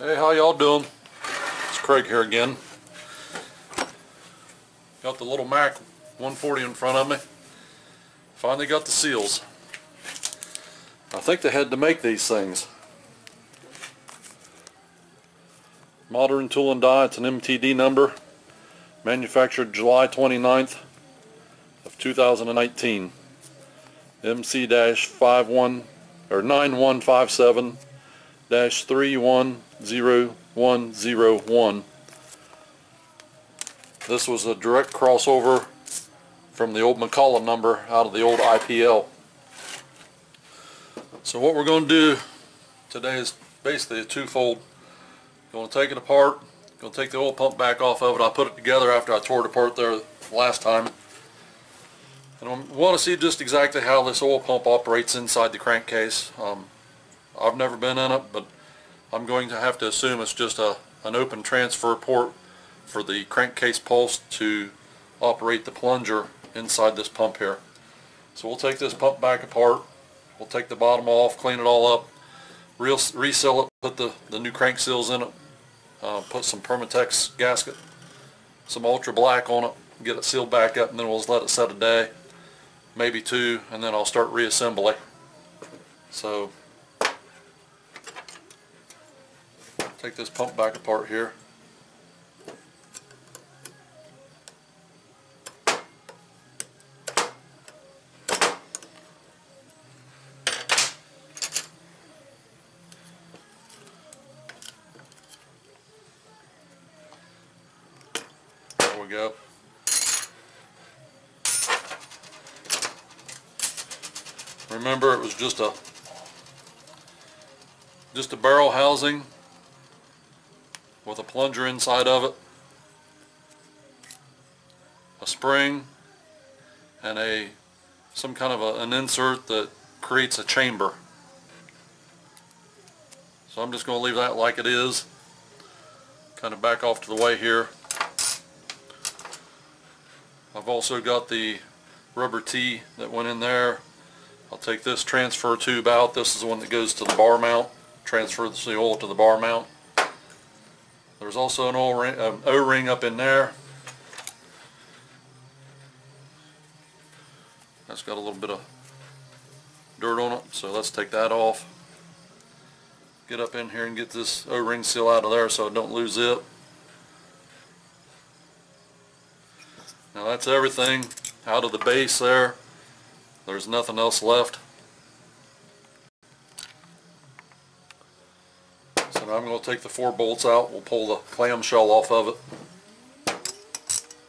Hey, how y'all doing? It's Craig here again. Got the little Mac 140 in front of me. Finally got the seals. I think they had to make these things. Modern Tool and Die, it's an MTD number. Manufactured July 29th of 2019. MC-51 or 9157 310101. This was a direct crossover from the old McCulloch number out of the old IPL. So what we're going to do today is basically a twofold. Going to take it apart, going to take the oil pump back off of it. I put it together after I tore it apart there last time. And I want to see just exactly how this oil pump operates inside the crankcase. Um, I've never been in it, but I'm going to have to assume it's just a an open transfer port for the crankcase pulse to operate the plunger inside this pump here. So we'll take this pump back apart, we'll take the bottom off, clean it all up, reseal it, put the, the new crank seals in it, uh, put some Permatex gasket, some ultra black on it, get it sealed back up and then we'll just let it set a day, maybe two, and then I'll start reassembly. So take this pump back apart here. There we go. Remember it was just a just a barrel housing a plunger inside of it, a spring, and a some kind of a, an insert that creates a chamber. So I'm just going to leave that like it is. Kind of back off to the way here. I've also got the rubber T that went in there. I'll take this transfer tube out. This is the one that goes to the bar mount. Transfer the oil to the bar mount. There's also an oil ring, um, O-ring up in there. That's got a little bit of dirt on it, so let's take that off. Get up in here and get this O-ring seal out of there so I don't lose it. Now that's everything out of the base there. There's nothing else left. Now I'm going to take the four bolts out. We'll pull the clamshell off of it.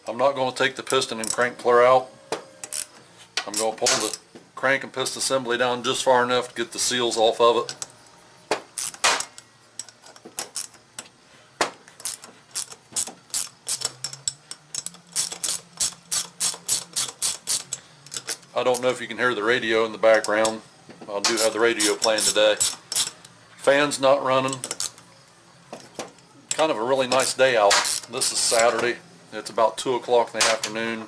I'm not going to take the piston and crank clear out. I'm going to pull the crank and piston assembly down just far enough to get the seals off of it. I don't know if you can hear the radio in the background. I do have the radio playing today. Fans not running. Kind of a really nice day out. This is Saturday. It's about 2 o'clock in the afternoon.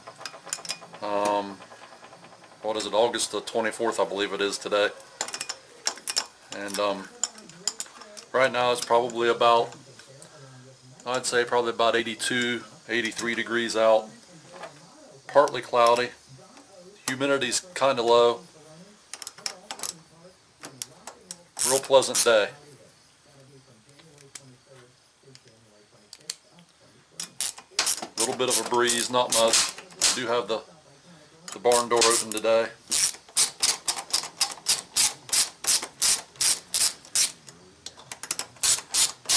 Um, what is it, August the 24th I believe it is today. And um, right now it's probably about, I'd say probably about 82, 83 degrees out. Partly cloudy humidity's kind of low. Real pleasant day. Little bit of a breeze, not much. I do have the, the barn door open today.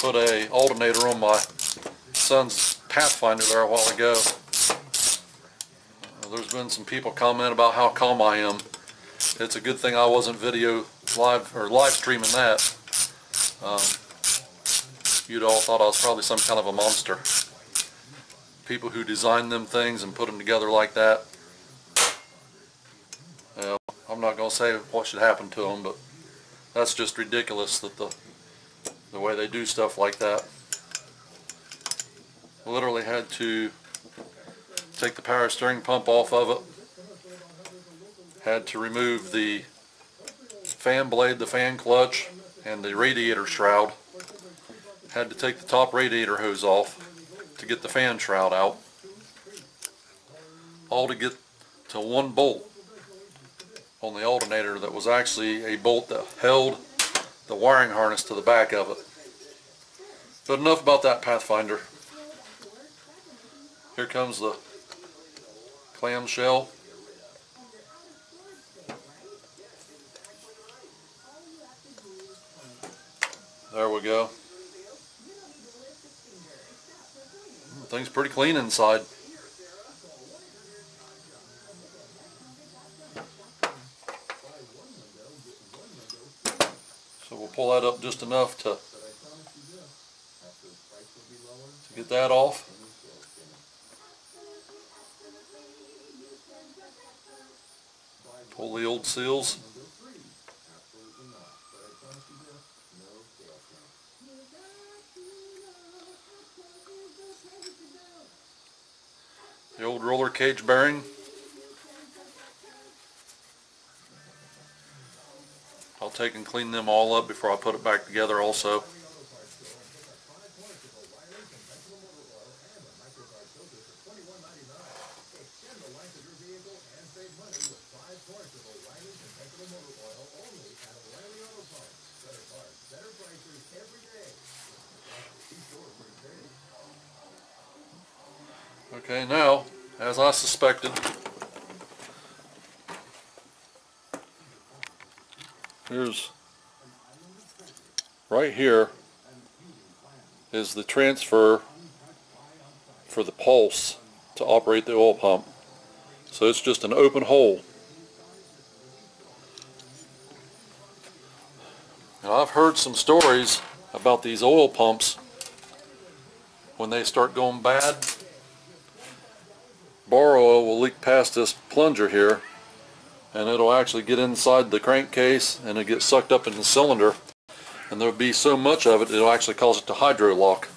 Put a alternator on my son's Pathfinder there a while ago. There's been some people comment about how calm I am. It's a good thing I wasn't video live or live streaming that. Um, you'd all thought I was probably some kind of a monster. People who design them things and put them together like that. You I'm not going to say what should happen to them, but that's just ridiculous that the the way they do stuff like that. Literally had to take the power steering pump off of it. Had to remove the fan blade, the fan clutch, and the radiator shroud. had to take the top radiator hose off get the fan shroud out. All to get to one bolt on the alternator that was actually a bolt that held the wiring harness to the back of it. But enough about that Pathfinder. Here comes the clamshell. There we go. Thing's pretty clean inside. So we'll pull that up just enough to, to get that off. Pull the old seals. Old roller cage bearing. I'll take and clean them all up before I put it back together also. Okay, now, suspected, here's, right here is the transfer for the pulse to operate the oil pump. So it's just an open hole. Now I've heard some stories about these oil pumps when they start going bad bar oil will leak past this plunger here and it'll actually get inside the crankcase and it gets sucked up in the cylinder and there'll be so much of it it'll actually cause it to hydro lock.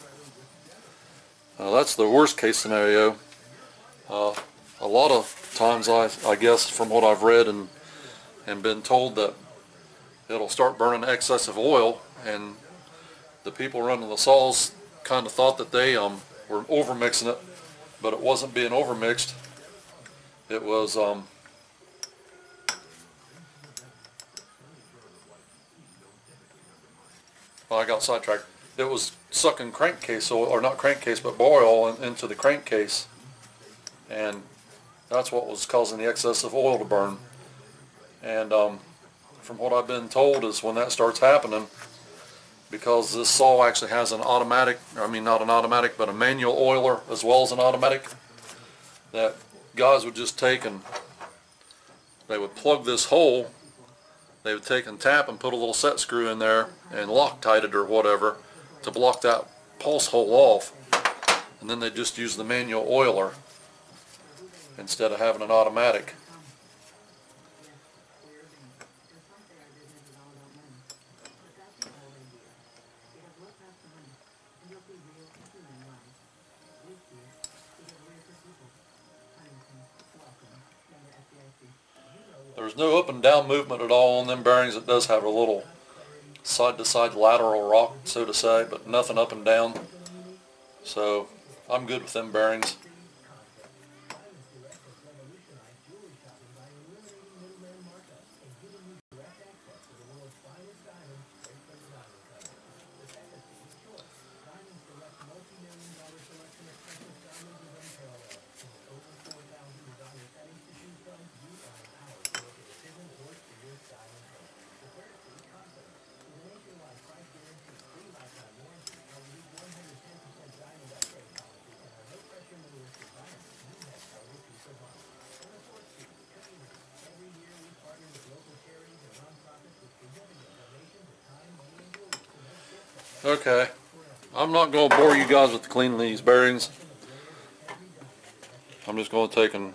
Uh, that's the worst case scenario. Uh, a lot of times I, I guess from what I've read and, and been told that it'll start burning excessive oil and the people running the saws kind of thought that they um, were over mixing it but it wasn't being overmixed. It was um, well, I got sidetracked. It was sucking crankcase oil, or not crankcase, but oil in, into the crankcase, and that's what was causing the excess of oil to burn. And um, from what I've been told is when that starts happening, because this saw actually has an automatic, I mean not an automatic, but a manual oiler as well as an automatic, that guys would just take and they would plug this hole, they would take and tap and put a little set screw in there and Loctite it or whatever to block that pulse hole off. And then they just use the manual oiler instead of having an automatic. There's no up and down movement at all on them bearings. It does have a little side to side lateral rock, so to say, but nothing up and down. So I'm good with them bearings. Okay. I'm not going to bore you guys with cleaning these bearings. I'm just going to take and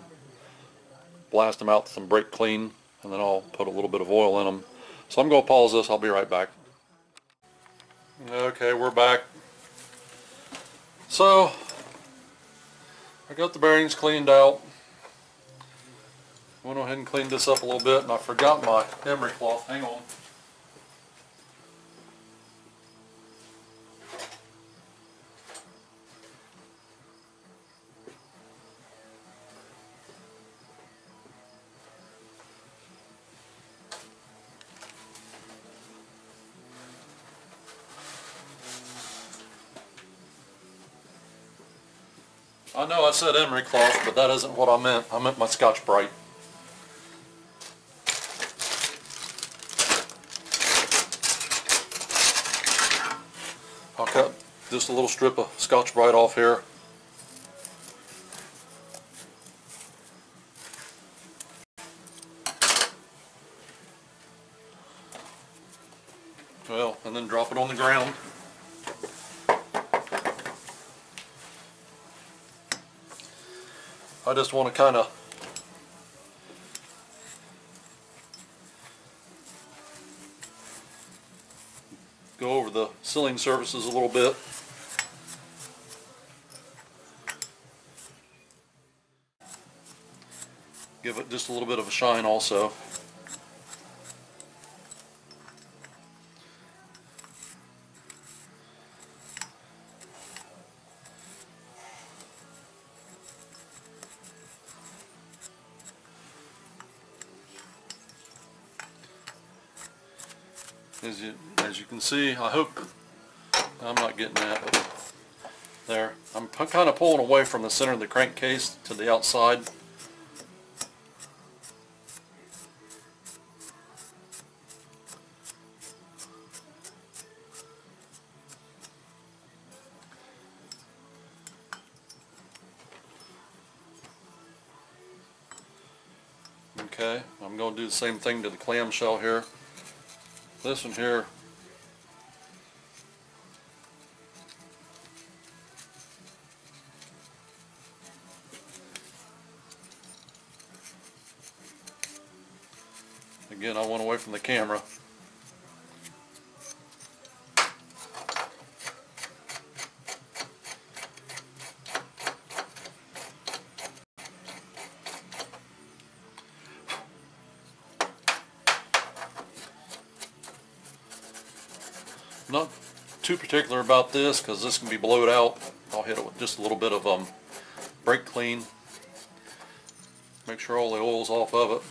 blast them out some brake clean and then I'll put a little bit of oil in them. So I'm going to pause this. I'll be right back. Okay, we're back. So, I got the bearings cleaned out. Went ahead and cleaned this up a little bit and I forgot my emery cloth. Hang on. Know I said emery cloth, but that isn't what I meant. I meant my Scotch Brite. I'll cut just a little strip of Scotch Brite off here. I just want to kind of go over the sealing surfaces a little bit. Give it just a little bit of a shine also. As you, as you can see, I hope I'm not getting that, but there. I'm kind of pulling away from the center of the crankcase to the outside. Okay, I'm going to do the same thing to the clamshell here. This one here Not too particular about this because this can be blowed out. I'll hit it with just a little bit of um, brake clean. Make sure all the oil's off of it.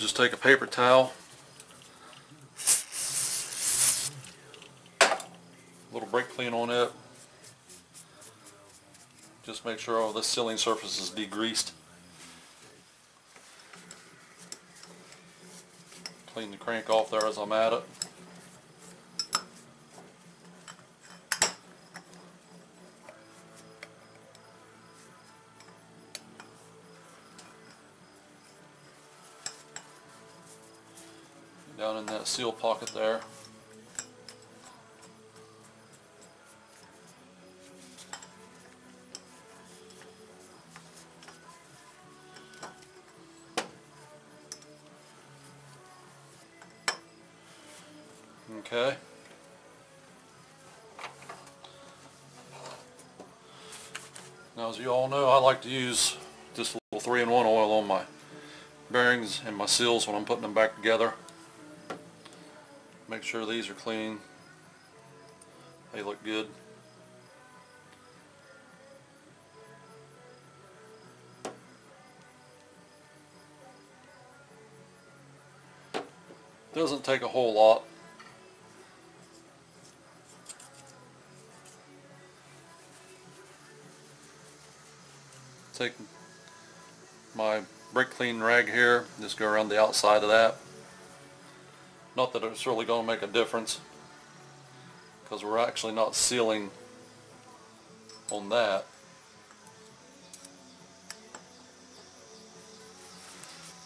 Just take a paper towel, a little brake clean on it, just make sure all the sealing surface is degreased. Clean the crank off there as I'm at it. That seal pocket there. Okay. Now as you all know I like to use this little 3-in-1 oil on my bearings and my seals when I'm putting them back together. Make sure these are clean. They look good. Doesn't take a whole lot. Take my brake clean rag here, just go around the outside of that. Not that it's really going to make a difference because we're actually not sealing on that.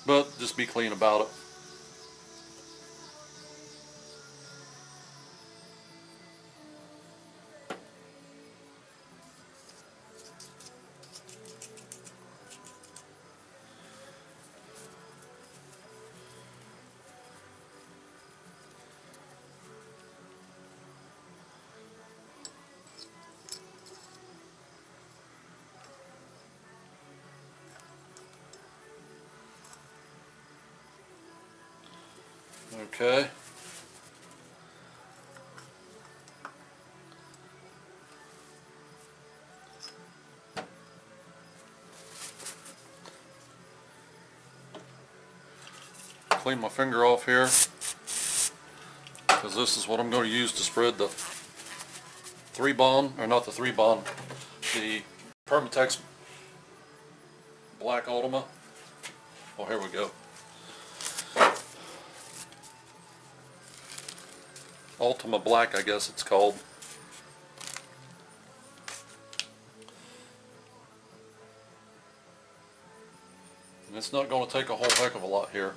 But just be clean about it. Okay. Clean my finger off here because this is what I'm going to use to spread the three bond, or not the three bond, the Permatex Black Ultima. Oh, here we go. Ultima Black, I guess it's called. And it's not going to take a whole heck of a lot here.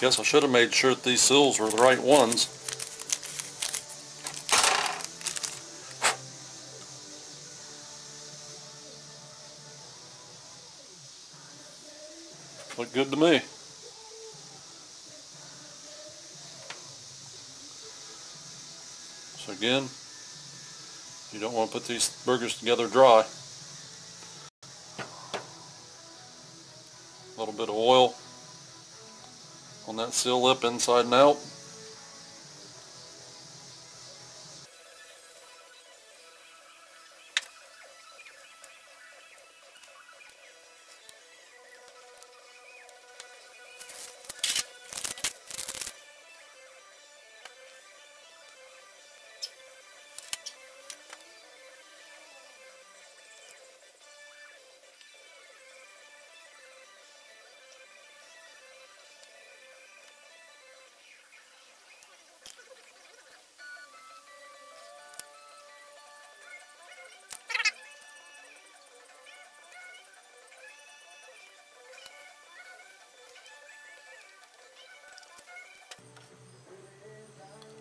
Guess I should have made sure that these seals were the right ones. Look good to me. So again, you don't want to put these burgers together dry. Seal lip inside and out.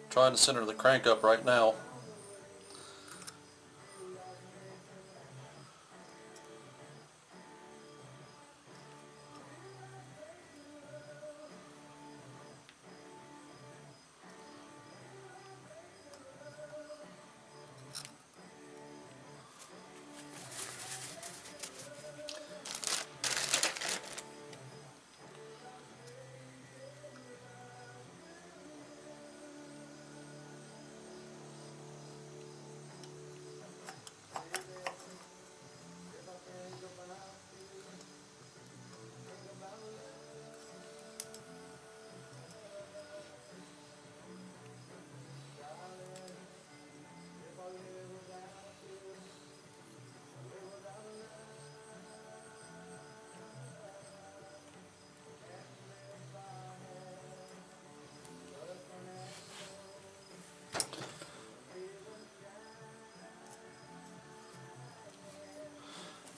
Trying to center the crank up right now.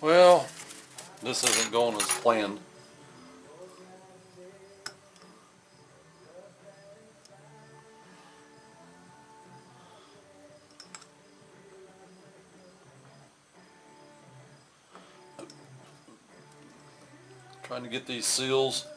Well, this isn't going as planned. Trying to get these seals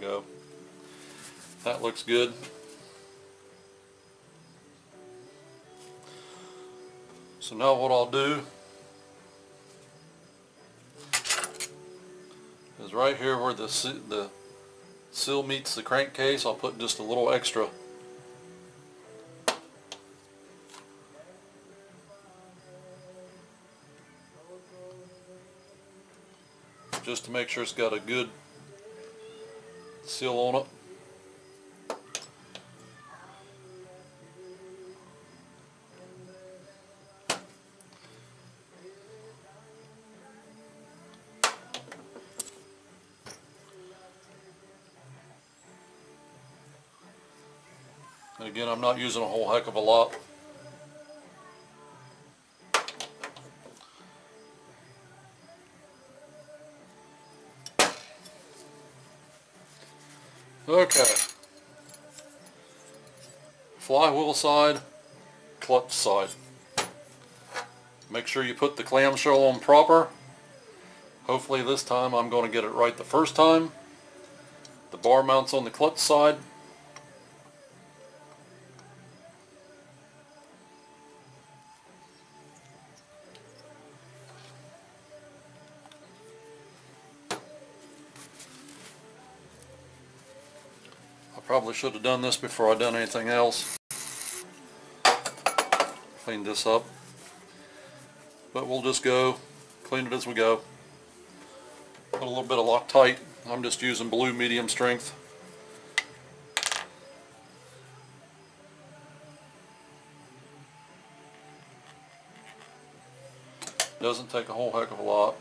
go. That looks good. So now what I'll do is right here where the, the seal meets the crankcase. I'll put just a little extra just to make sure it's got a good seal on it. And again, I'm not using a whole heck of a lot. Okay. Flywheel side, clutch side. Make sure you put the clamshell on proper. Hopefully this time I'm going to get it right the first time. The bar mounts on the clutch side. Probably should have done this before I done anything else. Clean this up. But we'll just go, clean it as we go. Put a little bit of Loctite. I'm just using blue medium strength. Doesn't take a whole heck of a lot.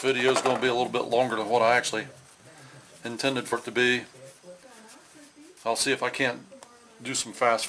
This video is going to be a little bit longer than what I actually intended for it to be. I'll see if I can't do some fast.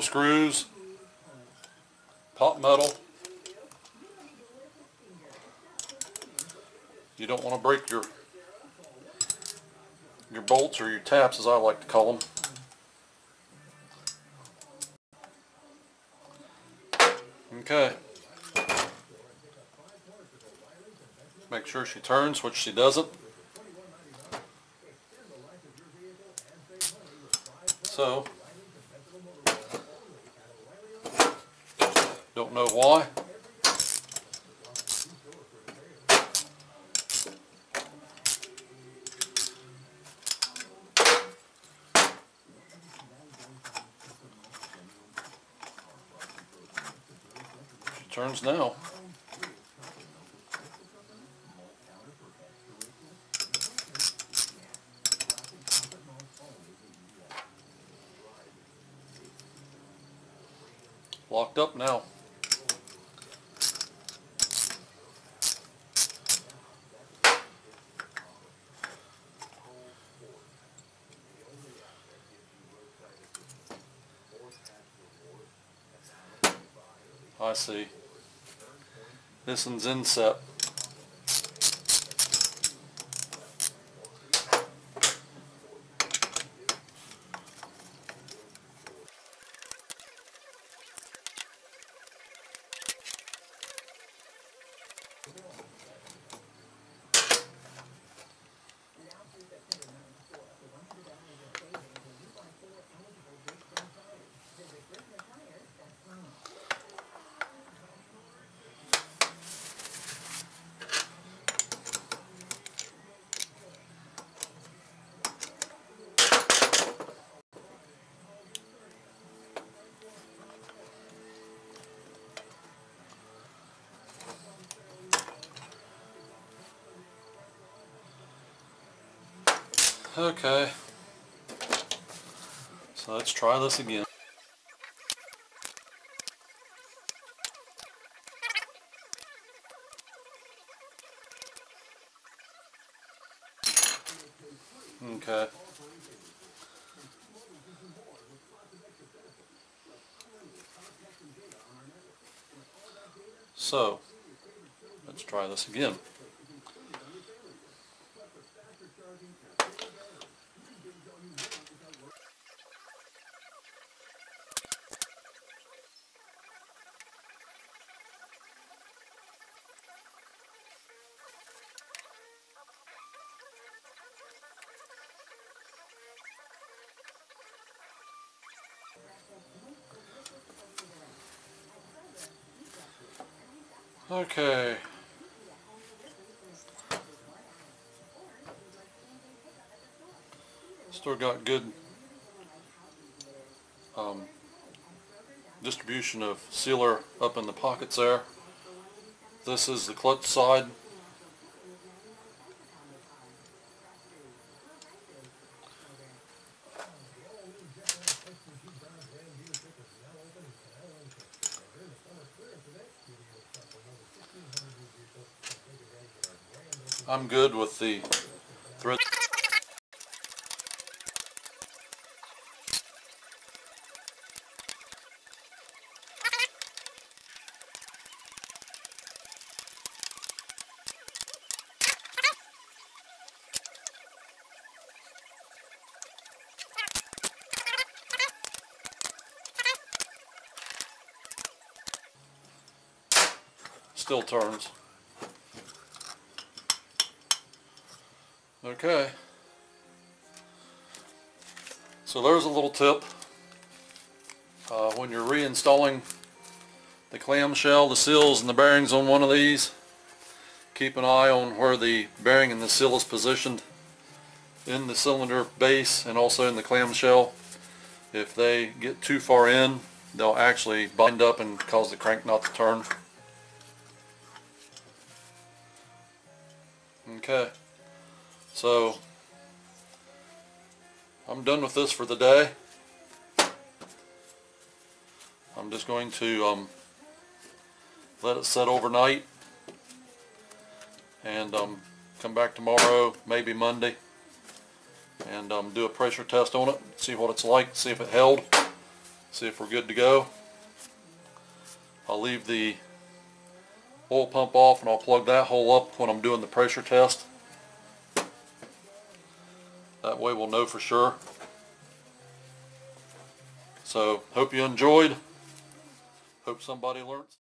Screws, pop metal. You don't want to break your your bolts or your taps as I like to call them. Okay. Make sure she turns, which she doesn't. So, Locked up now. I see. This one's inset. Okay. So let's try this again. Okay. So, let's try this again. Okay. Still got good um, distribution of sealer up in the pockets there. This is the clutch side. I'm good with the thread. Still turns. Okay. So there's a little tip. Uh, when you're reinstalling the clamshell, the seals and the bearings on one of these, keep an eye on where the bearing and the seal is positioned in the cylinder base and also in the clamshell. If they get too far in, they'll actually bind up and cause the crank not to turn. So, I'm done with this for the day. I'm just going to um, let it set overnight and um, come back tomorrow, maybe Monday, and um, do a pressure test on it, see what it's like, see if it held, see if we're good to go. I'll leave the oil pump off and I'll plug that hole up when I'm doing the pressure test. That way we'll know for sure. So, hope you enjoyed. Hope somebody learns.